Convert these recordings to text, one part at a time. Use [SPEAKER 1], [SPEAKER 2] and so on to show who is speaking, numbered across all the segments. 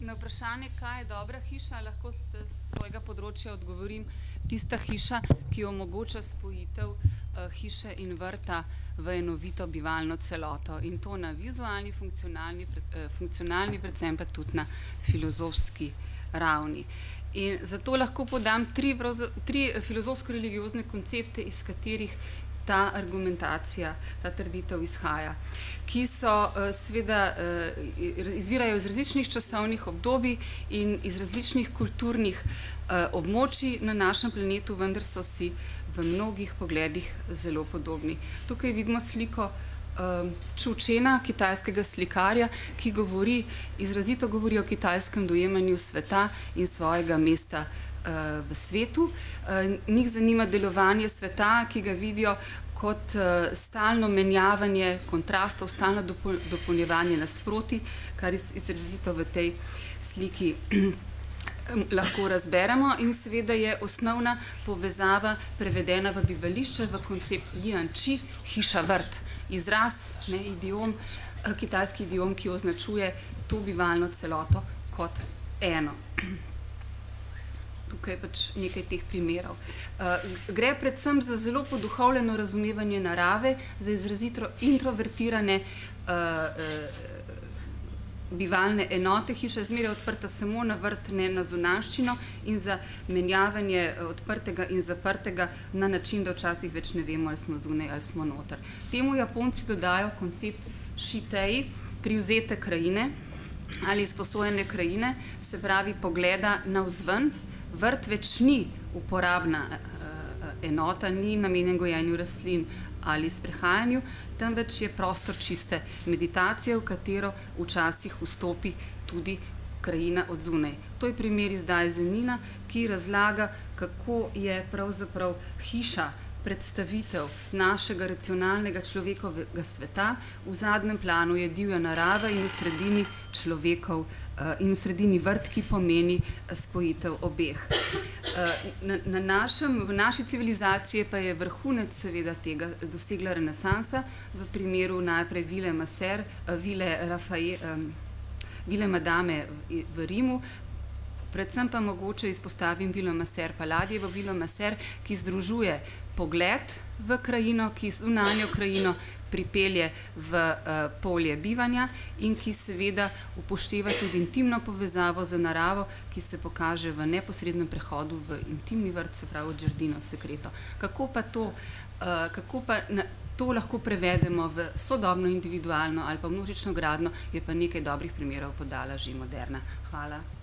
[SPEAKER 1] Na vprašanje, kaj je dobra hiša, lahko s svojega področja odgovorim. Tista hiša, ki omogoča spojitev hiše in vrta v enovito bivalno celoto. In to na vizualni, funkcionalni, funkcionalni, predvsem pa tudi na filozofski ravni. In zato lahko podam tri tri filozofsko-religiozne koncepte, iz katerih ta argumentacija, ta trditev izhaja. Ki so seveda izvirajo iz različnih časovnih obdobij in iz različnih kulturnih območij na našem planetu, vendar so si v mnogih pogledih zelo podobni. Tukaj vidimo sliko Ču Čena, kitajskega slikarja, ki govori, izrazito govori o kitajskem dojemanju sveta in svojega mesta v svetu. Njih zanima delovanje sveta, ki ga vidijo kot stalno menjavanje kontrastov, stalno dopolnjevanje nasprotij, kar izrazito v tej sliki lahko razberemo. In seveda je osnovna povezava prevedena v bivališče, v koncept jianči, hiša, vrt. Izraz, ne, idiom, kitajski idiom, ki označuje to bivalno celoto kot eno. Tukaj pač nekaj teh primerov. Gre predvsem za zelo poduhovljeno razumevanje narave, za izrazito introvertirane bivalne enote. Hiša je zmeraj odprta samo na vrt, ne na zunanjščino, in za menjavanje odprtega in zaprtega na način, da včasih več ne vemo, ali smo zunaj ali smo noter. Temu Japonci dodajo koncept šitei, privzete krajine ali izposojene krajine, se pravi pogleda navzven. Vrt več ni uporabna enota, ni namenjen gojenju rastlin ali sprehajanju, temveč je prostor čiste meditacije, v katero včasih vstopi tudi krajina od zunaj. To je primer iz Daizenina, ki razlaga, kako je pravzaprav hiša predstavitev našega racionalnega človekovega sveta, v zadnjem planu je divja narava in v sredini človekov in v sredini vrt, ki pomeni spojitev obeh. Na, na našem, v naši civilizaciji pa je vrhunec seveda tega dosegla renesansa, v primeru najprej vile vile vile Madame v Rimu, predvsem pa mogoče izpostavim vilo Maser, Palladijevo vilo Maser, ki združuje pogled v krajino, ki zunanjo krajino pripelje v polje bivanja in ki seveda upošteva tudi intimno povezavo z naravo, ki se pokaže v neposrednem prehodu v intimni vrt, se pravi v giardino secreto. Kako pa to, kako pa na to lahko prevedemo v sodobno individualno ali pa množično gradnjo, je pa nekaj dobrih primerov podala že Moderna. Hvala.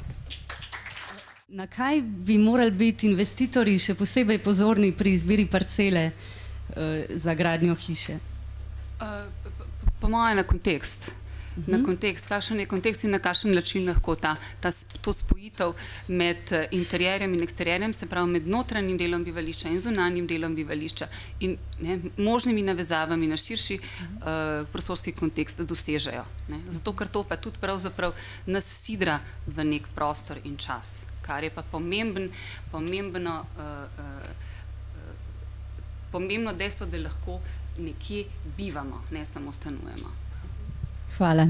[SPEAKER 2] Na kaj bi morali biti investitorji še posebej pozorni pri izbiri parcele za gradnjo hiše?
[SPEAKER 1] po moje na kontekst. Na kontekst, kakšen je kontekst in na kakšen način lahko ta, ta, to spojitev med interierjem in eksterierjem, se pravi med notranjim delom bivališča in zunanjim delom bivališča in, ne, možnimi navezavami na širši prostorski kontekst dosežejo, ne. Zato ker to pa tudi pravzaprav nas sidra v neki prostor in čas. Kar je pa pomembno, pomembno pomembno dejstvo, da lahko nekje bivamo, ne samo stanujemo.
[SPEAKER 2] Hvala.